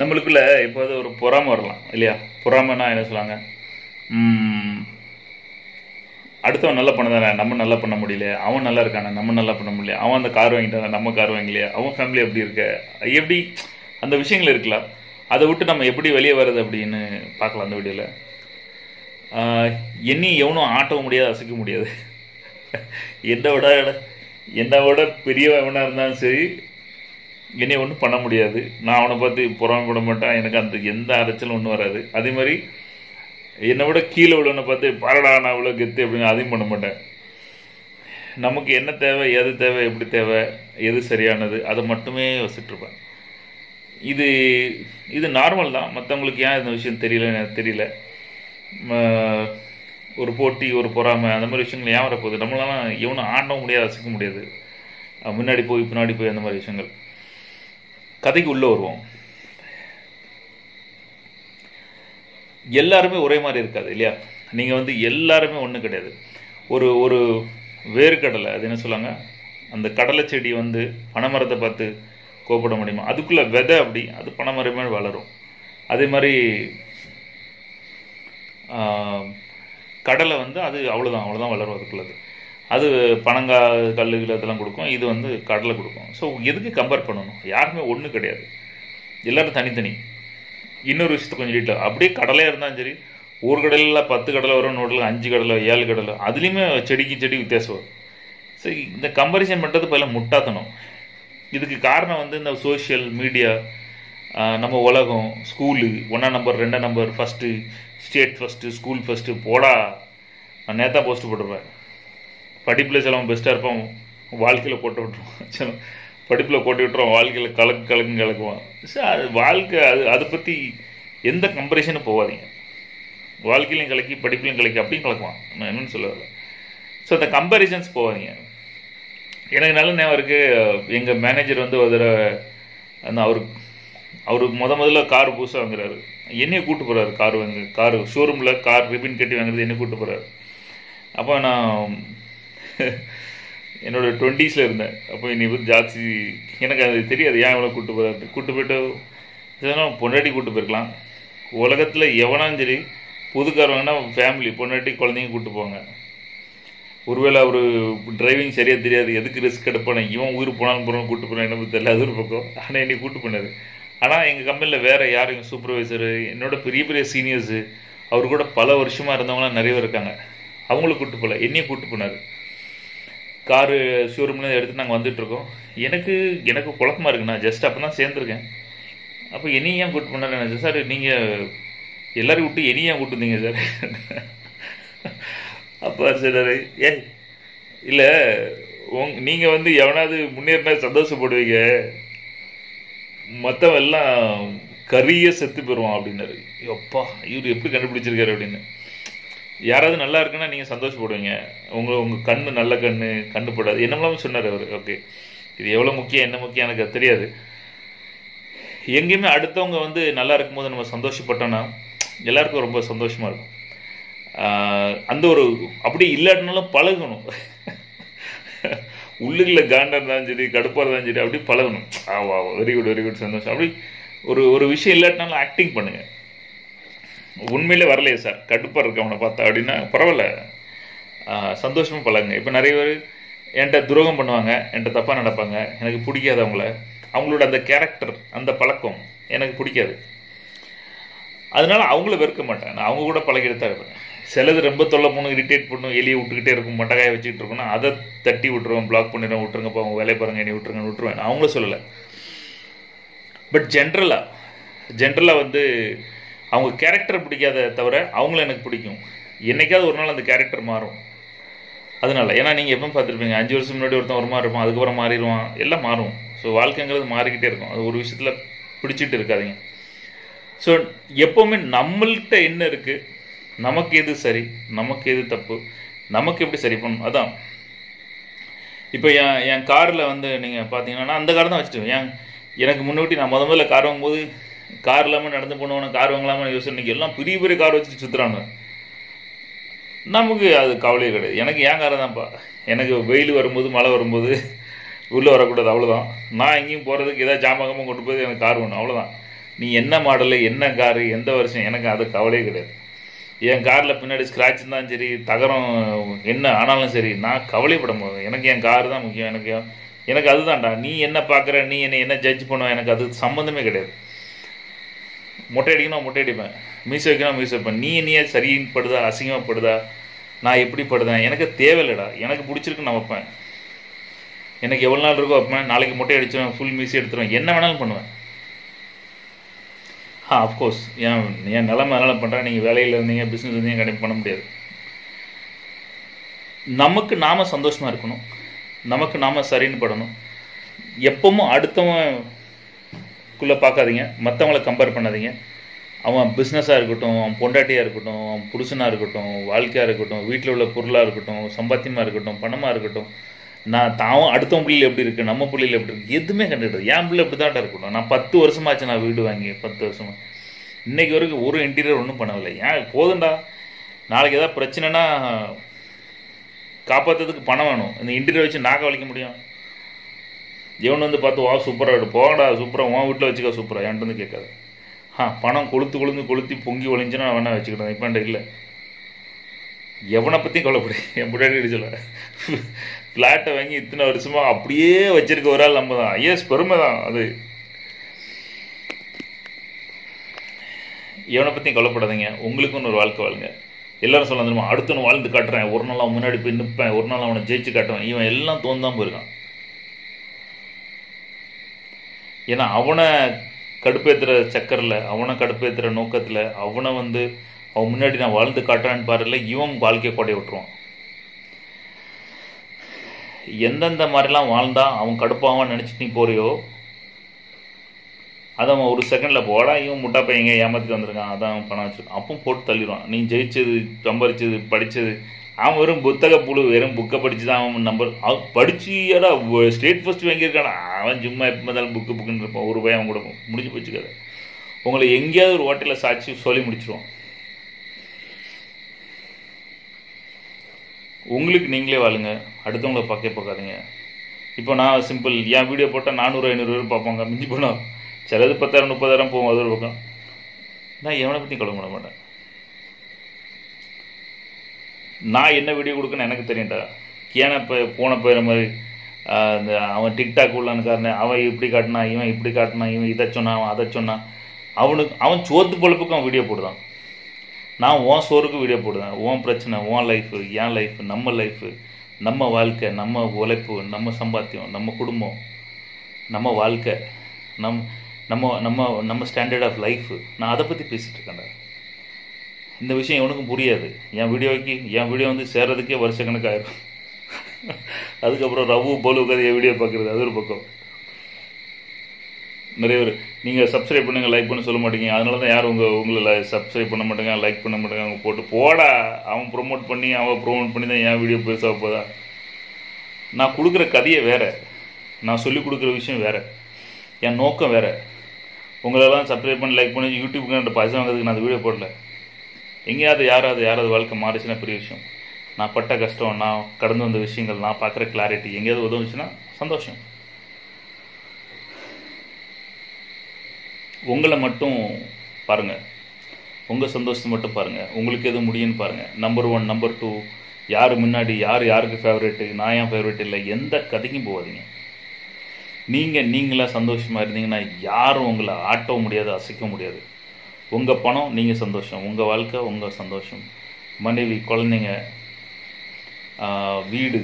நம்மளுக்குள்ள இப்போது ஒரு பொறாமை வரலாம் இல்லையா? பொறாமைன்னா என்ன சொல்லுவாங்க? அடுத்தவன் நல்லா பண்ணதானே? நம்ம நல்லா பண்ண முடியல அவன் நல்லா இருக்கானே? நம்ம நல்லா பண்ண முடியல அவன் அந்த கார் வாங்கிட்டான? நம்ம கார் வாங்கலையா. அவன் ஃபேமிலி எப்படி இருக்க? எப்படி? அந்த விஷயங்கள் இருக்கலாம். அதை விட்டு நம்ம எப்படி வெளியே வர்றது அப்படின்னு பார்க்கலாம் அந்த வீடியோவில் எண்ணி எவனும் ஆட்டவும் முடியாது அசைக்க முடியாது. எந்த விட என்னை விட பெரியவன் எவனாக இருந்தாலும் சரி என்னை ஒன்றும் பண்ண முடியாது. நான் அவனை பார்த்து புறம்பட மாட்டேன். எனக்கு அந்த எந்த அரைச்சலும் ஒன்றும் வராது. அதே மாதிரி என்னை விட கீழே உள்ளவனை பார்த்து பாரடா நான் அவ்வளோ கெத்து அப்படின்னு அதையும் பண்ண மாட்டேன். நமக்கு என்ன தேவை எது தேவை எப்படி தேவை எது சரியானது அதை மட்டுமே வசிட்ருப்பேன் இது இது நார்மல் தான். மற்றவங்களுக்கு ஏன் இந்த விஷயம் தெரியல எனக்கு தெரியல. ம, ஒரு போட்டி ஒரு பொறாமை அந்த மாதிரி விஷயங்கள் ஏன் வரப்போகுது? நம்மளால எவனும் ஆண்டவும் முடியாது அசைக்க முடியாது. முன்னாடி போய் பின்னாடி போய் அந்த மாதிரி விஷயங்கள். கதைக்கு உள்ளே வருவோம். எல்லாருமே ஒரே மாதிரி இருக்காது இல்லையா? நீங்கள் வந்து எல்லாருமே ஒன்றும் கிடையாது. ஒரு ஒரு வேர்க்கடலை அது என்ன சொல்லுவாங்க? அந்த கடலை செடி வந்து பனைமரத்தை பார்த்து கோப்பட முடியுமா? அதுக்குள்ளே விதை அப்படி அது பனைமரமே வளரும். அதே மாதிரி கடலை வந்து அது அவ்வளோதான் அவ்வளோதான் வளரும் அதுக்குள்ளது. அது பனங்கா கல்லுகள் அதெல்லாம் கொடுக்கும். இது வந்து கடலை கொடுக்கும். ஸோ எதுக்கு கம்பேர் பண்ணணும்? யாருமே ஒன்றும் கிடையாது. எல்லோரும் தனித்தனி. இன்னொரு விஷயத்த கொஞ்சம் டீட்டெயில் அப்படியே கடலையாக இருந்தாலும் சரி ஒரு கடலில் பத்து கடலை வரும் நோட்டில் அஞ்சு கடலை ஏழு கடலை அதுலேயுமே செடிக்கு செடி வித்தியாசம் வரும். ஸோ இந்த கம்பரிசன் பண்ணுறது பல முட்டாத்தனம். இதுக்கு காரணம் வந்து இந்த சோஷியல் மீடியா நம்ம உலகம் ஸ்கூலு ஒன்றாம் நம்பர் ரெண்டாம் number first state first school first போடா. நான் நேத்தா போஸ்ட் போட்டிருப்பேன். படிப்பில் சிலவன் பெஸ்ட்டாக இருப்பான். வாழ்க்கையில் போட்டு விட்டுருவான். சில படிப்பில் போட்டு விட்டுருவான். வாழ்க்கையில் கலக்கு கலக்குன்னு கலக்குவான் ஸோ அது வாழ்க்கை அது அதை பற்றி எந்த கம்பரிஷனும் போகாதீங்க. வாழ்க்கையிலையும் கலக்கி படிப்புலையும் கலக்கி அப்படியும் கலக்குவான். நான் என்னன்னு சொல்ல வரல. ஸோ அந்த கம்பேரிசன்ஸ் போகாதீங்க. எனக்கு நல்ல நேரம் இருக்குது எங்கள் மேனேஜர் வந்து ஒரு தடவை அந்த அவர் அவர் முத முதல்ல கார் புதுசாக வாங்குறாரு. என்னையை கூட்டு போகிறாரு கார் வாங்க கார் ஷோரூமில் கார் ரிபின் கட்டி வாங்குறது என்னை கூட்டு போகிறாரு அப்போ நான் என்னோடய டுவெண்ட்டீஸில் இருந்தேன். அப்போ நீ வந்து ஜாஸ்தி எனக்கு அது தெரியாது. ஏன் இவ்வளோ கூட்டு போகிறாரு கூட்டு போயிட்டு இதெல்லாம் பொண்டாட்டி கூட்டு போயிருக்கலாம். உலகத்தில் எவனாலும் சரி புதுக்காரவங்கன்னா ஃபேமிலி பொண்டாட்டி குழந்தைங்க கூட்டு போவாங்க. ஒருவேளை அவர் டிரைவிங் சரியாக தெரியாது எதுக்கு ரிஸ்க் எடுப்பானே இவன் உயிர் போனாலும் போகிறோம் கூட்டு போனான் என்ன தெரியல அது ஒரு பக்கம். ஆனால் என்னை கூட்டு போனார் ஆனால் எங்கள் கம்பெனியில் வேறு யார் எங்கள் சூப்பர்வைசரு என்னோட பெரிய பெரிய சீனியர்ஸு அவர் கூட பல வருஷமாக இருந்தவங்களாம் நிறைய பேர் இருக்காங்க. அவங்களும் கூப்பிட்டு போகல என்னையும் கூப்பிட்டு போனார். காரு ஷோரூம்ல எடுத்து நாங்கள் வந்துட்டுருக்கோம் எனக்கு எனக்கு குழப்பமா இருக்குண்ணா. நான் ஜஸ்ட் அப்போ தான் சேர்ந்துருக்கேன். அப்போ என்னையும் ஏன் கூட்டு பண்ணாரு சார் நீங்கள் எல்லோரும் விட்டு என்னையும் ஏன் கூட்டு சார்? அப்போ சார் ஏ இல்லை உங் நீங்கள் வந்து எவனாவது முன்னேறினா சந்தோஷப்படுவீங்க. மற்றவன் எல்லாம் கரிய செத்து போயிடுவான் அப்படின்னாரு. எப்பா இவர் எப்படி கண்டுபிடிச்சிருக்காரு அப்படின்னு. யாராவது நல்லா இருக்குன்னா நீங்கள் சந்தோஷப்படுவீங்க. உங்கள் உங்கள் கண்ணு நல்ல கண்ணு கண்ணு போடாது. என்னமெல்லாம் சொன்னார் அவர்? ஓகே. இது எவ்வளோ முக்கியம் என்ன முக்கியம் எனக்கு அது தெரியாது. எங்கேயுமே அடுத்தவங்க வந்து நல்லா இருக்கும்போது நம்ம சந்தோஷப்பட்டோன்னா எல்லாருக்கும் ரொம்ப சந்தோஷமாக இருக்கும். அந்த ஒரு அப்படி இல்லாட்டினாலும் பழகணும். உள்ளுக்குள்ள காண்டா இருந்தாலும் சரி கடுப்பாக இருந்தாலும் சரி அப்படி பழகணும். ஆவா வெரி குட் வெரி குட் சந்தோஷம். அப்படி ஒரு ஒரு விஷயம் இல்லாட்டினாலும் ஆக்டிங் பண்ணுங்கள் உண்மையிலே வரலையே சார். கடுப்பாக இருக்கு அவனை பார்த்தா. அப்படின்னா பரவாயில்ல. சந்தோஷமாக சந்தோஷமா பழகுங்க. இப்போ நிறைய பேர் என்கிட்ட துரோகம் பண்ணுவாங்க. என்கிட்ட தப்பாக நடப்பாங்க. எனக்கு பிடிக்காது அவங்கள. அவங்களோட அந்த கேரக்டர் அந்த பழக்கம் எனக்கு பிடிக்காது. அதனால அவங்கள வெறுக்க மாட்டேன். நான் அவங்க கூட பழகிட்டு தான் இருப்பேன். சிலது ரொம்ப தொல்லை பண்ணும் இரிட்டேட் பண்ணும் எலியை விட்டுக்கிட்டே இருக்கும் மட்டக்காய வச்சுக்கிட்டு இருக்கணும் அதை தட்டி விட்டுருவேன் பிளாக் பண்ணிடுவேன் விட்டுருங்கப்பா அவங்க வேலையை பாருங்க என்னை விட்டுருங்கன்னு விட்டுருவேன். நான் அவங்கள சொல்லலை. பட் ஜென்ரலாக ஜென்ரலாக வந்து அவங்க கேரக்டர் பிடிக்காத தவிர அவங்கள எனக்கு பிடிக்கும். என்னைக்காவது ஒரு நாள் அந்த கேரக்டர் மாறும். அதனால ஏன்னா நீங்கள் எப்போ பார்த்துருப்பீங்க அஞ்சு வருஷம் முன்னாடி ஒருத்தன் ஒரு மாதிரி இருப்பான் அதுக்கப்புறம் மாறிடுவான் எல்லாம் மாறும். ஸோ வாழ்க்கைங்கிறது மாறிக்கிட்டே இருக்கும். அது ஒரு விஷயத்தில் பிடிச்சிட்டு இருக்காதீங்க. ஸோ எப்போவுமே நம்மள்கிட்ட என்ன இருக்குது நமக்கு எது சரி? நமக்கு எது தப்பு? நமக்கு எப்படி சரி பண்ணணும்? அதான். இப்போ என் என் காரில் வந்து நீங்கள் பார்த்தீங்கன்னா அந்த கார் தான் வச்சுட்டு ஏன் எனக்கு முன்னாடி நான் முத முதல்ல கார் வாங்கும்போது கார் இல்லாமல் நடந்து போனவன கார் வாங்கலாமல் யோசனை எல்லாம் பெரிய பெரிய கார் வச்சுட்டு சுற்றுறாங்க நமக்கு அது கவலையே கிடையாது. எனக்கு ஏன் காரை தான்ப்பா. எனக்கு வெயில் வரும்போது மழை வரும்போது உள்ளே வரக்கூடாது அவ்வளோதான் நான் எங்கேயும் போகிறதுக்கு ஏதாவது ஜாமகமாக கொண்டு போய் எனக்கு கார் வேணும் அவ்வளோதான் நீ என்ன மாடலு என்ன காரு எந்த வருஷம் எனக்கு அது கவலையே கிடையாது. என் காரில் பின்னாடி ஸ்க்ராட்ச் இருந்தாலும் சரி தகரம் என்ன ஆனாலும் சரி நான் கவலைப்பட முடியும் எனக்கு என் கார் தான் முக்கியம். எனக்கு எனக்கு அதுதான்டா. நீ என்ன பார்க்குற நீ என்னை என்ன ஜட்ஜ் பண்ணுவ எனக்கு அது சம்மந்தமே கிடையாது. மொட்டை அடிக்கணும் மொட்டை அடிப்பேன் மீச வைக்கணும் மீச வைப்பேன். நீ நீயே சரின்னு படுதா அசிங்கமாக படுதா நான் எப்படி படுதேன் எனக்கு தேவையில்லடா. எனக்கு பிடிச்சிருக்கு நான் வைப்பேன். எனக்கு எவ்வளோ நாள் இருக்கோ வைப்பேன் நாளைக்கு மொட்டை அடிச்சிடுவேன் ஃபுல் மீசி எடுத்துருவேன். என்ன வேணாலும் பண்ணுவேன். ஆ அஃப்கோர்ஸ் ஏன் என் நிலமை அதனால் பண்ணுறேன் நீங்கள் வேலையில் இருந்தீங்க பிஸ்னஸ் இருந்தீங்க கண்டிப்பாக பண்ண முடியாது. நமக்கு நாம் சந்தோஷமாக இருக்கணும். நமக்கு நாம் சரின்னு படணும். எப்பவும் அடுத்தவன் குள்ளே பார்க்காதீங்க மற்றவங்கள கம்பேர் பண்ணாதீங்க. அவன் பிஸ்னஸாக இருக்கட்டும் அவன் பொண்டாட்டியாக இருக்கட்டும் அவன் புருஷனாக இருக்கட்டும் வாழ்க்கையாக இருக்கட்டும் வீட்டில் உள்ள பொருளாக இருக்கட்டும் சம்பாத்தியமாக இருக்கட்டும் பணமாக இருக்கட்டும் நான் தாவும் அடுத்தவன் பிள்ளையில் எப்படி இருக்குது நம்ம பிள்ளையில் எப்படி இருக்குது எதுவுமே கண்டுக்கிட்டது என் பிள்ளை இப்படி தான் இருக்கட்டும் நான் பத்து வருஷமாச்சு நான் வீடு வாங்கி பத்து வருஷமா. இன்னைக்கு வரைக்கும் ஒரு இன்டீரியர் ஒன்றும் பண்ணவில்லை. ஏன்? போதும்டா. நாளைக்கு ஏதாவது பிரச்சனைனா காப்பாற்றுறதுக்கு பணம் வேணும். இந்த இன்டீரியர் வச்சு நாக்க வலிக்க முடியும். எவன் வந்து பார்த்து வா சூப்பராக இருக்கும் போகடா சூப்பராக உன் வீட்டில் வச்சுக்க சூப்பராக என்கிட்ட வந்து கேட்காது. ஆ பணம் கொளுத்து கொழுந்து கொளுத்தி பொங்கி ஒளிஞ்சுன்னா வேணா வச்சுக்கிட்டேன் இப்போ இல்லை. எவனை பற்றியும் கவலைப்படு. என் பிள்ளைகிட்ட சொல்ல. ஃப்ளாட்டை வாங்கி இத்தனை வருஷமாக அப்படியே வச்சிருக்க ஒரு ஆள் நம்ம தான் ஐஎஸ் பெருமை தான் அது. எவனை பற்றியும் கவலைப்படாதீங்க. உங்களுக்குன்னு ஒரு வாழ்க்கை வாழுங்க எல்லாரும் சொல்ல தெரியுமா அடுத்தவன் வாழ்ந்து காட்டுறேன். ஒரு நாள் அவன் முன்னாடி போய் நிற்பேன் ஒரு நாள் அவனை ஜெயிச்சு காட்டுவேன். இவன் எல்லாம் தோந்தான் போயிருக்கான். ஏன்னா அவனை கடுப்பேற்றுற சக்கரில் அவனை கடுப்பேற்றுற நோக்கத்தில் அவனை வந்து அவன் முன்னாடி நான் வாழ்ந்து காட்டுறான்னு பாருல இவன் வாழ்க்கையை கொடைய விட்டுருவான். எந்தெந்த மாதிரிலாம் வாழ்ந்தா அவன் கடுப்பாவான் நினச்சிட்டு நீ போறியோ அதை அவன் ஒரு செகண்டில் போடா இவன் முட்டா பையங்க ஏமாற்றிட்டு வந்திருக்கான் அதான் அவன் பணம் வச்சிருக்கான். அப்பவும் போட்டு தள்ளிடுவான். நீ ஜெயிச்சது சம்பாரிச்சது படித்தது அவன் வெறும் புத்தக புழு வெறும் புக்கை படிச்சு தான் அவன் நம்பர் அவன் படிச்சியடா ஸ்டேட் ஃபர்ஸ்ட் வாங்கியிருக்கானா? அவன் சும்மா எப்போ இருந்தாலும் புக்கு புக்குன்னு இருப்பான். ஒரு பையன் அவன் கூட முடிஞ்சு போச்சுக்காத உங்களை எங்கேயாவது ஒரு ஹோட்டலில் சாட்சி சொல்லி முடிச்சிருவான். உங்களுக்கு நீங்களே வாழுங்க. அடுத்தவங்கள பார்க்க பார்க்காதீங்க. இப்போ நான் சிம்பிள் என் வீடியோ போட்டால் நானூறு ஐநூறு பேர் பார்ப்பாங்க. மிஞ்சி போனால் சிலது பத்தாயிரம் முப்பதாயிரம் போகும். அது ஒரு பக்கம். நான் எவனை பற்றி கவலை மாட்டேன். நான் என்ன வீடியோ கொடுக்குன்னு எனக்கு தெரியும்டா கேன இப்போ போன போயிற மாதிரி இந்த அவன் டிக்டாக் உள்ளான்னு அவன் இப்படி காட்டினா இவன் இப்படி காட்டினா இவன் இதை சொன்னான் அவன் அதை சொன்னான் அவனுக்கு அவன் சோத்து பொழப்புக்கு அவன் வீடியோ போடுதான். நான் உன் சோறுக்கு வீடியோ போடுவேன். உன் பிரச்சனை உன் லைஃபு என் லைஃப் நம்ம லைஃபு நம்ம வாழ்க்கை நம்ம உழைப்பு நம்ம சம்பாத்தியம் நம்ம குடும்பம் நம்ம வாழ்க்கை நம் நம்ம நம்ம நம்ம ஸ்டாண்டர்ட் ஆஃப் லைஃப் நான் அதை பற்றி பேசிகிட்டு இருக்கேன்டா இந்த விஷயம் இவனுக்கும் புரியாது. என் வீடியோக்கு என் வீடியோ வந்து சேர்றதுக்கே வருஷ கணக்காயிரும். அதுக்கப்புறம் ரவு போலு கதையை வீடியோ பார்க்குறது அது ஒரு பக்கம். நிறைய பேர் நீங்கள் சப்ஸ்கிரைப் பண்ணுங்கள் லைக் பண்ண சொல்ல மாட்டீங்க. அதனால தான் யாரும் உங்கள் உங்களை சப்ஸ்கிரைப் பண்ண மாட்டேங்க லைக் பண்ண மாட்டாங்க அவங்க போட்டு. போடா! அவன் ப்ரொமோட் பண்ணி அவன் ப்ரொமோட் பண்ணி தான் என் வீடியோ பெருசாக போதா நான் கொடுக்குற கதையை வேறு. நான் சொல்லிக் கொடுக்குற விஷயம் வேறு. என் நோக்கம் வேறு. உங்களெல்லாம் சப்ஸ்கிரைப் பண்ணி லைக் பண்ணி யூடியூப்க்கு பைசா வாங்கிறதுக்கு நான் அந்த வீடியோ போடல. எங்கேயாவது யாராவது யாராவது வாழ்க்கை மாறிச்சுன்னா பெரிய விஷயம். நான் பட்ட கஷ்டம் நான் கடந்து வந்த விஷயங்கள் நான் பார்க்குற கிளாரிட்டி எங்கேயாவது உதவுச்சுன்னா சந்தோஷம். உங்களை மட்டும் பாருங்கள் உங்கள் சந்தோஷத்தை மட்டும் பாருங்கள் உங்களுக்கு எது முடியும்னு பாருங்கள் நம்பர் ஒன் நம்பர் டூ யார் முன்னாடி யார் யாருக்கு ஃபேவரெட்டு நான் ஏன் ஃபேவரெட் இல்லை? எந்த கதைக்கும் போகாதீங்க. நீங்கள் நீங்களாக சந்தோஷமாக இருந்தீங்கன்னா யாரும் உங்களை ஆட்டவும் முடியாது அசைக்க முடியாது. உங்கள் பணம் நீங்கள் சந்தோஷம். உங்கள் வாழ்க்கை உங்கள் சந்தோஷம். மனைவி குழந்தைங்க வீடு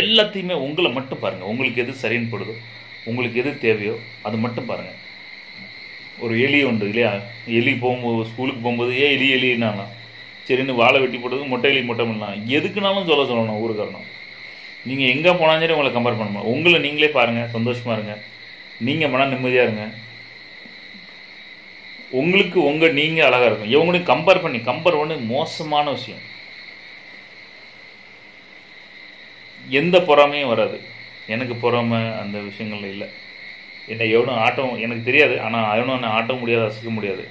எல்லாத்தையுமே உங்களை மட்டும் பாருங்கள் உங்களுக்கு எது சரின்னு படுதோ உங்களுக்கு எது தேவையோ அது மட்டும் பாருங்கள் ஒரு எலி ஒன்று இல்லையா? எலி போகும்போது ஸ்கூலுக்கு போகும்போது ஏன் எலி எலினாலாம் சரின்னு வாழை வெட்டி போட்டது மொட்டை எலி மொட்டை பண்ணலாம் எதுக்குனாலும் சொல்ல சொல்லணும் ஊருக்காரணும் நீங்கள் எங்கே போனாலும் சரி உங்களை கம்பேர் பண்ண உங்களை நீங்களே பாருங்கள் சந்தோஷமாக இருங்க. நீங்கள் மன நிம்மதியாக இருங்க. உங்களுக்கு உங்கள் நீங்கள் அழகாக இருக்கும் இவங்களையும் கம்பேர் பண்ணி கம்பேர் பண்ணி மோசமான விஷயம். எந்த பொறாமையும் வராது. எனக்கு பொறாமை அந்த விஷயங்கள்ல இல்லை. என்னை எவனும் ஆட்டம் எனக்கு தெரியாது. ஆனால் எவனும் என்னை ஆட்ட முடியாது அசைக்க முடியாது.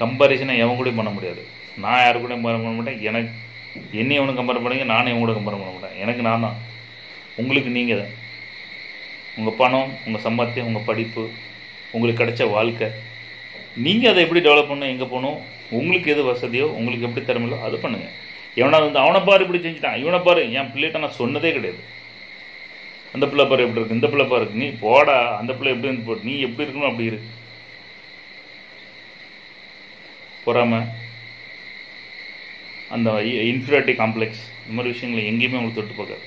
கம்பாரிசனை எவன் கூடயும் பண்ண முடியாது. நான் யாரு கூடயும் கம்பேர் பண்ண மாட்டேன். எனக்கு என்னை எவனும் கம்பேர் பண்ணுங்க நானும் எவன் கூட கம்பேர் பண்ண மாட்டேன். எனக்கு நான் தான். உங்களுக்கு நீங்கள் தான். உங்கள் பணம் உங்கள் சம்பாத்தியம் உங்கள் படிப்பு உங்களுக்கு கிடைச்ச வாழ்க்கை நீங்கள் அதை எப்படி டெவலப் பண்ணணும் எங்கே போகணும் உங்களுக்கு எது வசதியோ உங்களுக்கு எப்படி திறமையோ அது பண்ணுங்கள் எவனா வந்து அவனை பாரு இப்படி செஞ்சுட்டான் இவனை பாரு என் பிள்ளைகிட்ட நான் சொன்னதே கிடையாது. அந்த பிள்ளை பாரு எப்படி இருக்கு இந்த பிள்ளை பாரு இருக்கு நீ போடா அந்த பிள்ளை எப்படி இருந்து போட்டு நீ எப்படி இருக்கணும் அப்படி இரு. பொறாம. அந்த இன்ஃபீரியாரிட்டி காம்ப்ளெக்ஸ் இந்த மாதிரி விஷயங்களை எங்கேயுமே உங்களுக்கு தொட்டு பார்க்காது.